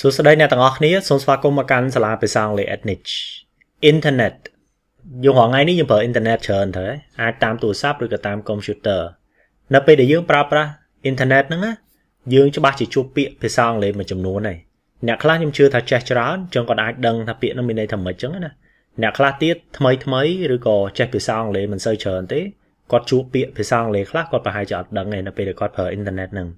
សួស្តីអ្នកទាំងអស់គ្នាសូមស្វាគមន៍មកកាន់សាលាភាសាអង់គ្លេស Ednich Internet យើងរាល់ថ្ងៃនេះយើងប្រើ Internet ច្រើនទៅអាចតាមទូរស័ព្ទឬក៏តាមកុំព្យូទ័រនៅពេលដែលយើងប្រើប្រាស់ Internet ហ្នឹងណាយើងច្បាស់ជាជួបពាក្យភាសាអង់គ្លេសមួយចំនួនហើយអ្នកខ្លះខ្ញុំជឿថាចេះច្រើនចឹងគាត់អាចដឹងថាពាក្យហ្នឹងមានន័យថាម៉េចចឹងណាអ្នកខ្លះទៀតថ្មីថ្មីឬក៏ចេះភាសាអង់គ្លេសមិនសូវច្រើនទេគាត់ជួបពាក្យភាសាអង់គ្លេសខ្លះគាត់ប្រហែលជាអត់ដឹងទេនៅពេលដែលគាត់ប្រើ Internet ហ្នឹង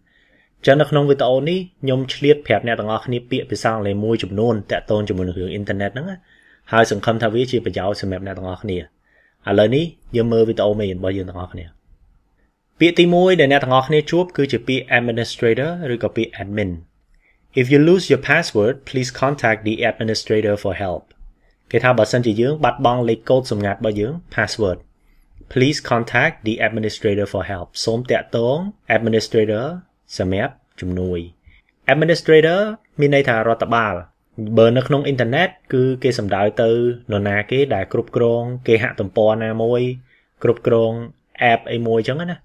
ចឹងនៅក្នុងវីដេអូនេះខ្ញុំឆ្លៀតប្រាប់អ្នកទាំងអស់គ្នាពាក្យភាសាអង់គ្លេសមួយចំនួនតាក់ទងជាមួយនឹងរឿងអ៊ីនធឺណិតហ្នឹងហើយសង្ឃឹមថាវាជាប្រយោជន៍សម្រាប់អ្នកទាំងអស់គ្នាឥឡូវនេះយើងមើលវីដេអូមេរៀនរបស់យើងទាំងអស់គ្នាពាក្យទី1ដែលអ្នកទាំងអស់គ្នាជួបគឺជាពាក្យ administrator ឬក៏ពាក្យ admin If you lose your password please contact the administrator for help គេថាបើសិនជាយើងបាត់បង់លេខកូដសម្ងាត់របស់យើង password please contact the administrator for help សូមតាក់ទង administrator សម្រាប់ជំនួយ administrator មានន័យថារដ្ឋបាលបើនៅក្នុងអ៊ីនធឺណិតគឺគេសំដៅទៅនរណាគេដែលគ្រប់គ្រងគេហទំព័រណាមួយ គ្រប់គ្រង app អីមួយចឹងណា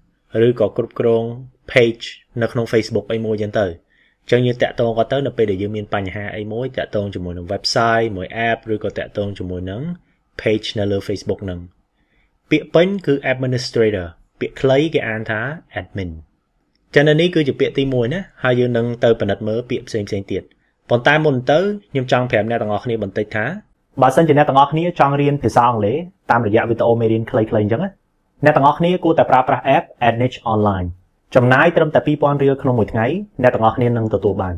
ឬក៏គ្រប់គ្រង page នៅក្នុង Facebook អីមួយចឹងទៅចឹងយើងតាក់ទងគាត់ទៅនៅពេលដែលយើងមានបញ្ហាអីមួយតាក់ទងជាមួយនឹង website មួយ app ឬក៏តាក់ទងជាមួយនឹង page នៅលើ Facebook ហ្នឹងពាក្យពេញគឺ administrator ពាក្យខ្លីគេអានថា admin ចឹងនេះគឺជាពាក្យទី1ណាហើយយើងនឹងទៅពិនិត្យមើលពាក្យផ្សេងផ្សេងទៀតប៉ុន្តែមុនទៅខ្ញុំចង់ប្រាប់អ្នកទាំងអស់គ្នាបន្តិចថាបើសិនជាអ្នកទាំងអស់គ្នាចង់រៀនភាសាអង់គ្លេសតាមរយៈវីដេអូមេរៀនខ្លីៗអញ្ចឹងណាអ្នកទាំងអស់គ្នាគួរតែប្រើប្រាស់ app Adnich Online ចំណាយត្រឹមតែ2000រៀលក្នុងមួយថ្ងៃអ្នកទាំងអស់គ្នានឹងទទួលបាន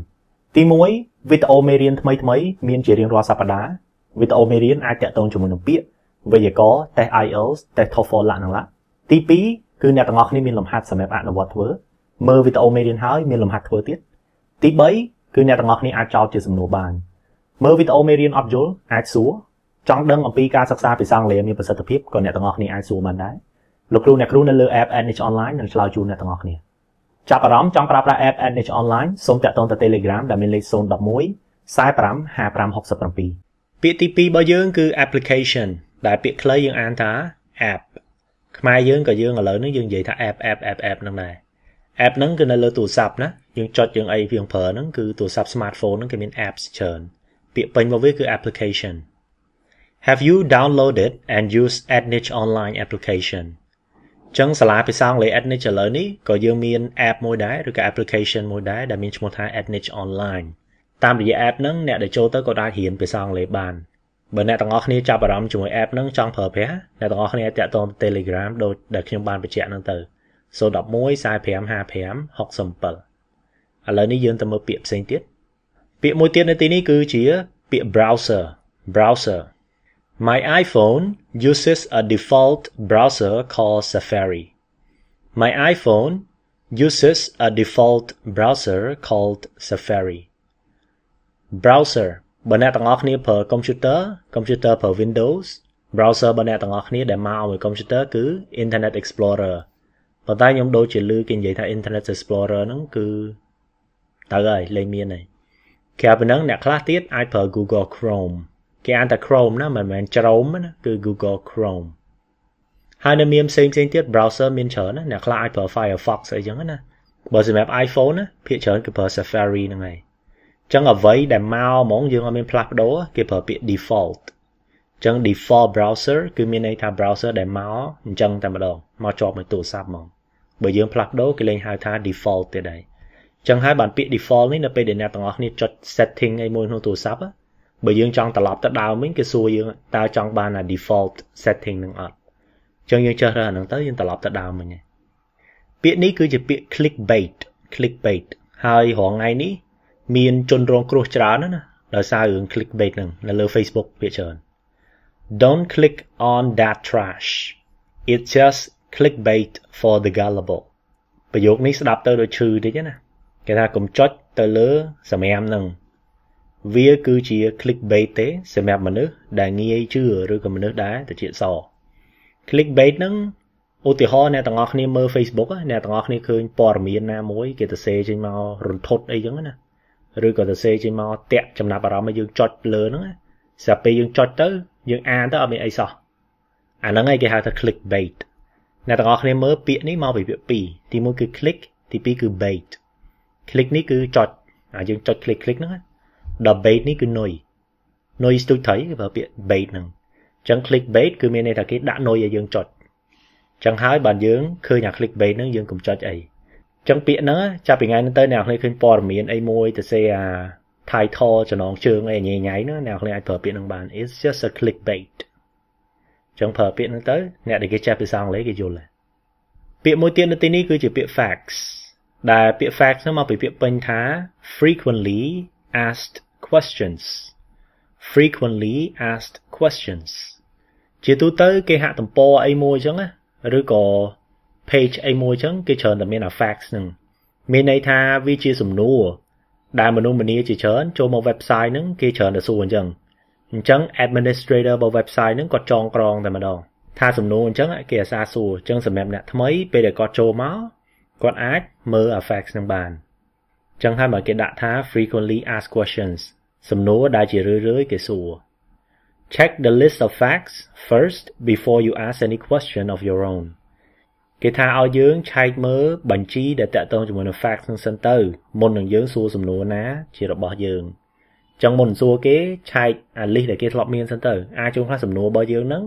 ទី1វីដេអូមេរៀនថ្មីថ្មីមានជារៀងរាល់សប្តាហ៍វីដេអូមេរៀនអាចតាក់ទងជាមួយនឹងពាក្យវេយ្យាករណ៍តេស្ត IELTS តេស្ត TOEFL លក្ខណៈទី2គឺអ្នកទាំងអស់គ្នាមានលំហាត់សម្រាប់អនុវត្តធ្វើ មើលវីដេអូមេរៀនហើយមានលំហាត់ធ្វើទៀតទី3គឺអ្នកទាំងអស់គ្នាអាចចោទជាសំណួរបានមើលវីដេអូមេរៀនអត់យល់អាចសួរចង់ដឹងអំពីការសិក្សាភាសាអង់គ្លេសមានប្រសិទ្ធភាពក៏អ្នកទាំងអស់គ្នាអាចសួរបានដែរលោកគ្រូអ្នកគ្រូនៅលើ app Adnich Online នឹងឆ្លើយជូនអ្នកទាំងអស់គ្នាចាប់អារម្មណ៍ចង់ប្រើប្រាស់ app Adnich Online សូមតាក់ទងទៅ Telegram ដែលមានលេខ011 45 5567ពាក្យទី2របស់យើងគឺ application ដែលពាក្យខ្លីយើងអានថា app ខ្មែរយើងក៏យើងឥឡូវនេះយើងនិយាយថា app app app app ហ្នឹងដែរ app ហ្នឹងគឺនៅលើទូរស័ព្ទណាយើងចុចយើងអីវាប្រើហ្នឹងគឺទូរស័ព្ទ smartphone ហ្នឹងគេមាន apps ច្រើនពាក្យពេញរបស់វាគឺ application Have you downloaded and used Adnich online application ចឹងសាលាភាសាអង់គ្លេស Adnich ឥឡូវនេះក៏យើងមាន app មួយដែរឬក៏ application មួយដែរដែលមានឈ្មោះថា Adnich online តាមរយៈ app ហ្នឹងអ្នកដែលចូលទៅក៏អាចរៀនភាសាអង់គ្លេសបានបើអ្នកទាំងអស់គ្នាចាប់អារម្មណ៍ជាមួយ app ហ្នឹងចង់ប្រើប្រាស់អ្នកទាំងអស់គ្នាអាចតាក់ទង Telegram ដូចដែលខ្ញុំបានបញ្ជាក់ហ្នឹងទៅ 011 45 55 67ឥឡូវនេះយើងទៅមើលពាក្យផ្សេងទៀតពាក្យមួយទៀតនៅទីនេះគឺជាពាក្យ browser browser My iPhone uses a default browser called Safari My iPhone uses a default browser called Safari browser បើអ្នកទាំងអស់គ្នាប្រើ computer computer ប្រើ Windows browser បើអ្នកទាំងអស់គ្នាដែលមកមួយកុំព្យូទ័រគឺ Internet Explorer ប៉ុន្តែខ្ញុំដូចជាឮគេនិយាយថា Internet Explorer ហ្នឹងគឺទៅហើយលេងមានហើយក្រៅពីហ្នឹងអ្នកខ្លះទៀតអាចប្រើ Google Chrome គេអានតែ Chrome ណាមិនមែន Chrome ណាគឺ Google Chrome ហើយនៅមានផ្សេងផ្សេងទៀត browser មានច្រើនណាអ្នកខ្លះអាចប្រើ Firefox អីចឹងណាបើសម្រាប់ iPhone ណាភាគច្រើនគឺប្រើ Safari ហ្នឹងហើយចឹងអ្វីដែលមកហ្មងយើងអត់មានផ្លាស់ប្ដូរគេប្រើពាក្យ default ចឹង default browser គឺមានន័យថា browser ដែលមកអញ្ចឹងតែម្ដងមកជាប់មួយទូរស័ព្ទហ្មង បើយើងផ្លាស់ប្ដូរគេលេងហៅថា default ទៀតដែរចឹងហើយបានពាក្យ default នេះនៅពេលដែលអ្នកទាំងអស់គ្នាចុច setting អីមួយក្នុងទូរស័ព្ទបើយើងចង់ត្រឡប់ទៅដើមវិញគេសួរយើងតើចង់បាន default setting នឹងអត់ចឹងយើងចេះរើសអាហ្នឹងទៅយើងត្រឡប់ទៅដើមវិញពាក្យនេះគឺជាពាក្យ clickbait clickbait ហើយរងថ្ងៃនេះមានជនរងគ្រោះច្រើនណាស់ដោយសាររឿង clickbait ហ្នឹងនៅលើ Facebook ភាគច្រើន Don't click on that trash it's just clickbait for the gullible ប្រយោគនេះស្ដាប់ទៅដូចឈឺតិចណាគេថាកុំចុចទៅលើសម្រាមនឹងវាគឺជា clickbait ទេសម្រាប់មនុស្សដែលងាយជឿឬក៏មនុស្សដែលតិចស clickbait ហ្នឹងឧទាហរណ៍អ្នកទាំងអស់គ្នាមើល Facebook អ្នកទាំងអស់គ្នាឃើញព័ត៌មានណាមួយគេទៅសេចេញមករន្ធត់អីចឹងណាឬក៏ទៅសេចេញមកតាក់ចំណាប់អារម្មណ៍ឲ្យយើងចុចលើហ្នឹងស្រាប់ពេលយើងចុចទៅយើងអានទៅអត់មានអីសោះអាហ្នឹងឯងគេហៅថា clickbait អ្នកទាំងអស់គ្នាមើលពាក្យនេះមកពីពាក្យពីរទីមួយគឺ click ទីពីរគឺ bait click នេះគឺចុចអាយើងចុច click click ហ្នឹងដល់ bait នេះគឺនុយនុយស្ទូចថៃគឺប្រើពាក្យ bait ហ្នឹងអញ្ចឹង click bait គឺមានន័យថាគេដាក់នុយឲ្យយើងចុចអញ្ចឹងហើយបានយើងឃើញអា click bait ហ្នឹងយើងកុំចុចអីអញ្ចឹងពាក្យហ្នឹងចាប់ពីថ្ងៃហ្នឹងទៅអ្នកនរឃើញព័ត៌មានអីមួយទៅសេអា title ចំណងជើងអីញ៉ៃញ៉ៃហ្នឹងអ្នកនរអាចប្រើពាក្យហ្នឹងបាន it's just a click bait អញ្ចឹងប្រើពាក្យហ្នឹងទៅអ្នកដែលគេចេះភាសាអង់គ្លេសគេយល់ដែរពាក្យមួយទៀតនៅទីនេះគឺជាពាក្យ facts ដែលពាក្យ facts ហ្នឹងមកពីពាក្យពេញថា frequently asked questions frequently asked questions ជាទូទៅគេហាក់ទំព័រអីមួយអញ្ចឹងណាឬក៏ page អីមួយអញ្ចឹងគេច្រើនតែមានអា facts ហ្នឹងមានន័យថាវាជាសំណួរដែលមនុស្សម្នាជាច្រើនចូលមក website ហ្នឹងគេច្រើនតែសួរអញ្ចឹង អញ្ចឹង administrator របស់ website ហ្នឹងគាត់ចងក្រងតែម្ដងថាសំណួរអញ្ចឹងគេអាសាសួរអញ្ចឹងសម្រាប់អ្នកថ្មីពេលដែលគាត់ចូលមកគាត់អាចមើល effects នឹងបានអញ្ចឹងហើយមកគេដាក់ថា frequently asked questions សំណួរដែលជារឿយៗគេសួរ Check the list of facts first before you ask any question of your own គេថាឲ្យយើងឆែកមើលបញ្ជីដែលតាក់ទងជាមួយនឹង facts នឹងសិនទៅមុននឹងយើងសួរសំណួរណា ជារបស់យើង ចឹងមុនសួរគេឆែកអា list ដែលគេធ្លាប់មានសិនទៅអាចជួនខ្លះសំណួររបស់យើងហ្នឹង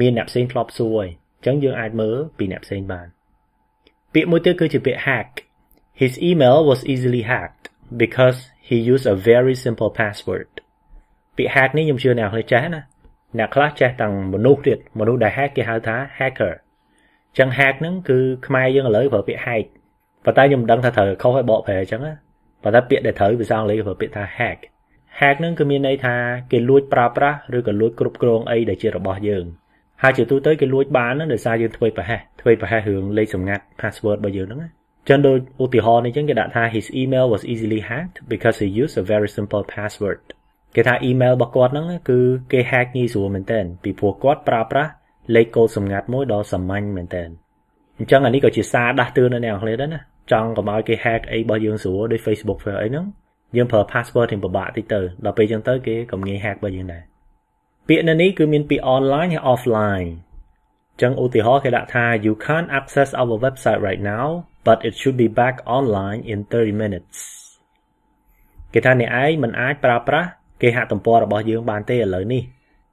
មានអ្នកផ្សេងធ្លាប់សួរហើយអញ្ចឹងយើងអាចមើលពីអ្នកផ្សេងបានពាក្យមួយទៀតគឺជាពាក្យ hack His email was easily hacked because he used a very simple password ពាក្យ hack នេះខ្ញុំជឿអ្នកខ្លះចេះណាអ្នកខ្លះចេះទាំងមនុស្សទៀតមនុស្សដែល hack គេហៅថា hacker ចឹង hack ហ្នឹងគឺខ្មែរយើងឥឡូវប្រើពាក្យ hack ប៉ុន្តែខ្ញុំមិនដឹងថាត្រូវខុសឲ្យបកប្រែអញ្ចឹងណាប៉ុន្តែពាក្យដែលត្រូវភាសាអង់គ្លេសប្រើពាក្យថា hack hack ហ្នឹងគឺមានន័យថាគេលួចប្រើប្រាស់ឬក៏លួចគ្រប់គ្រងអីដែលជារបស់យើងហើយជាទូទៅគេលួចបានហ្នឹងដោយសារយើងធ្វើប្រហែសធ្វើប្រហែសរឿងលេខសម្ងាត់ password របស់យើងហ្នឹងណាចឹងដូចឧទាហរណ៍នេះចឹងគេដាក់ថា his email was easily hacked because he used a very simple password គេថា email របស់គាត់ហ្នឹងគឺគេ hack ងាយស្រួលមែនទែនពីព្រោះគាត់ប្រើប្រាស់លេខកូដសម្ងាត់មួយដ៏សាមញ្ញមែនទែនអញ្ចឹងអានេះក៏ជាសារដាស់តឿននៅអ្នកអង់គ្លេសដែរណាចង់កុំឲ្យគេ hack អីរបស់យើងស្រួលដូច Facebook ធ្វើអីហ្នឹង យើងប្រើ password ទាំងពិបាកតិចទៅដល់ពេលអញ្ចឹងទៅគេក៏ងាយ hack របស់យើងដែរពាក្យនៅនេះគឺមានពី online ហើយ offline ចឹងឧទាហរណ៍គេដាក់ថា you can't access our website right now but it should be back online in 30 minutes គេថាអ្នកឯងមិនអាចប្រើប្រាស់គេហទំព័ររបស់យើងបានទេឥឡូវនេះ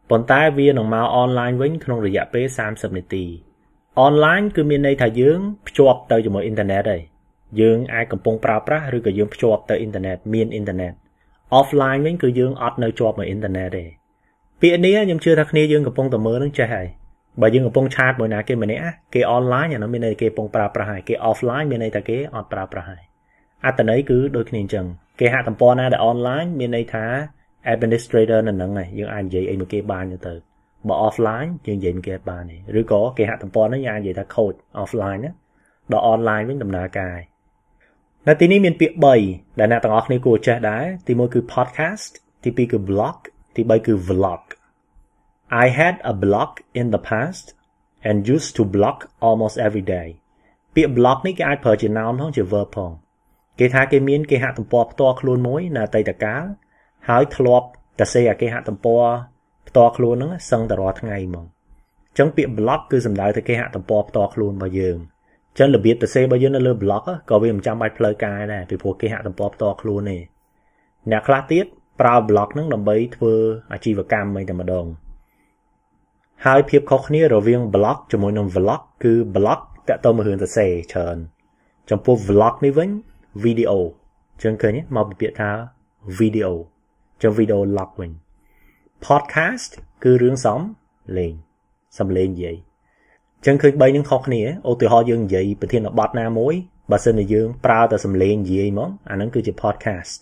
ប៉ុន្តែវានឹងមក online វិញក្នុងរយៈពេល30នាទី online គឺមានន័យថាយើងភ្ជាប់ទៅជាមួយអ៊ីនធឺណិតហើយ យើងអាចកំពុងប្រើប្រាស់ឬក៏យើងភ្ជាប់ទៅអ៊ីនធឺណិតមានអ៊ីនធឺណិត offline វិញគឺយើងអត់នៅជាប់មួយអ៊ីនធឺណិតទេពាក្យនេះខ្ញុំជឿថាគ្នាយើងកំពុងតែមើលនឹងចេះហើយបើយើងកំពុងឆាតមួយណាគេម្នាក់គេ online អានោះមានន័យគេកំពុងប្រើប្រាស់ហើយគេ offline មានន័យថាគេអត់ប្រើប្រាស់ហើយអត្តន័យគឺដូចគ្នាអញ្ចឹងគេហាក់ទំព័រណាដែល online មានន័យថា administrator នៅហ្នឹងហើយយើងអាចនិយាយអីមួយគេបានទៅបើ offline យើងនិយាយមួយគេបានទេឬក៏គេហាក់ទំព័រហ្នឹងយើងអាចនិយាយថា code offline ណាដល់ online វិញដំណើរការ នៅទីនេះមានពាក្យ3ដែលអ្នកទាំងអស់គ្នាគួរចេះដែរទី1គឺ podcast ទី2គឺ blog ទី3គឺ vlog I had a blog in the past and used to blog almost every day ពាក្យ blog នេះគេអាចប្រើជា noun ផងជា verb ផងគេថាគេមានគេហទំព័រផ្ទាល់ខ្លួនមួយនៅអតីតកាលហើយធ្លាប់តែសេអាគេហទំព័រផ្ទាល់ខ្លួនហ្នឹងសឹងតែរាល់ថ្ងៃហ្មងអញ្ចឹងពាក្យ blog គឺសំដៅទៅគេហទំព័រផ្ទាល់ខ្លួនរបស់យើងអញ្ចឹងរបៀបទៅសេរបស់យើងនៅលើ blog ក៏វាមិនចាំបាច់ផ្លូវការដែរពីព្រោះគេហទំព័រផ្ទាល់ខ្លួនទេអ្នកខ្លះទៀតប្រើ blog ហ្នឹងដើម្បីធ្វើអាជីវកម្មអីតែម្ដងហើយភាពខុសគ្នារវាង blog ជាមួយនឹង vlog គឺ blog តើតើមករឿងសរសេរច្រើនចំពោះ vlog នេះវិញ video ចឹងឃើញមកពីពាក្យថា video ចឹង video log វិញ podcast គឺរឿងសំលេងសំលេងនិយាយ ចឹងឃើញ3នឹងខុសគ្នាឧទាហរណ៍យើងនិយាយប្រធានបទណាមួយបើសិនជាយើងប្រើតែសំលេងនិយាយហ្មងអាហ្នឹងគឺជា podcast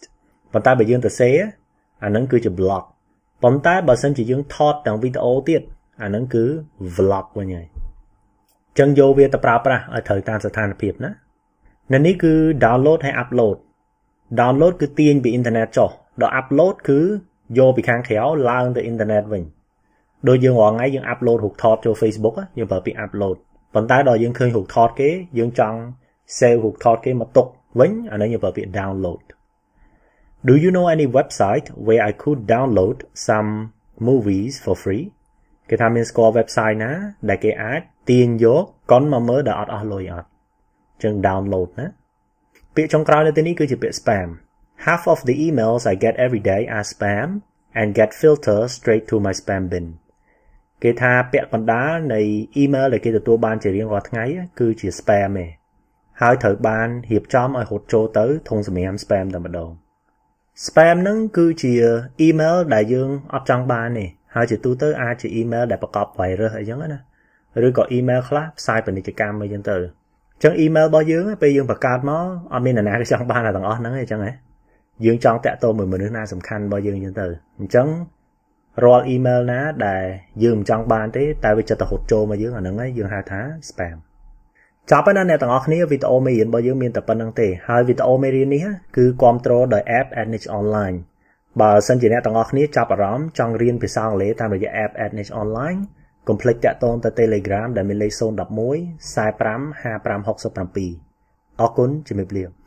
ប៉ុន្តែបើយើងទៅសេអាហ្នឹងគឺជា blog ប៉ុន្តែបើសិនជាយើងថតទាំងវីដេអូទៀតអាហ្នឹងគឺ vlog វិញហើយចឹងយកវាទៅប្រើប្រាស់ឲ្យត្រូវតាមស្ថានភាពណានៅនេះគឺ download ហើយ upload download គឺទាញពីអ៊ីនធឺណិតចុះដល់ upload គឺយកពីខាងក្រៅឡើងទៅអ៊ីនធឺណិតវិញ ដូចយើងរាល់ថ្ងៃយើង upload រូបថតចូល Facebook យើងប្រើពាក្យ upload ប៉ុន្តែដល់យើងឃើញរូបថតគេយើងចង់ save រូបថតគេមកទុកវិញអានេះយើងប្រើពាក្យ download Do you know any website where I could download some movies for free គេថាមានស្គាល់ website ណា ដែលគេអាចទាញយកកុនមកមើលដែលអត់អស់លុយអត់ចឹង download ណាពាក្យចុងក្រោយនៅទីនេះគឺជាពាក្យ spam Half of the emails I get every day are spam and get filtered straight to my spam bin គេថាពាក់កណ្ដាលនៃ email ដែលគេទទួលបានជារៀងរាល់ថ្ងៃគឺជា spam ឯងហើយត្រូវបានរៀបចំឲ្យរត់ចូលទៅធុងសម្រាម spam តែម្ដង spam ហ្នឹងគឺជា email ដែលយើងអត់ចង់បានទេហើយជាទូទៅអាចជា email ដែលប្រកប virus អីចឹងណាឬក៏ email ខ្លះផ្សាយពាណិជ្ជកម្មអីចឹងទៅអញ្ចឹង email របស់យើងពេលយើងបង្កើតមកអត់មាននរណាគេចង់បានទាំងអស់ហ្នឹងទេអញ្ចឹងហ៎យើងចង់តាក់ទងមួយមនុស្សណាសំខាន់របស់យើងអញ្ចឹងទៅអញ្ចឹង រាល់ email ណាដែលយើងមិនចង់បានទេតែវាចិត្តទៅហត់ចូលមកយើងអាហ្នឹងហើយយើងហៅថា spam ចប់ហើយណាអ្នកទាំងអស់គ្នាវីដេអូមេរៀនរបស់យើងមានតែប៉ុណ្្នឹងទេហើយវីដេអូមេរៀននេះគឺគ្រប់គ្រងដោយ app Adniche Online បើសិនជាអ្នកទាំងអស់គ្នាចាប់អារម្មណ៍ចង់រៀនភាសាអង់គ្លេសតាមរយៈ app Adniche Online កុំភ្លេចតាក់ទងទៅ Telegram ដែលមានលេខ011 45 5567អរគុណជំរាបលា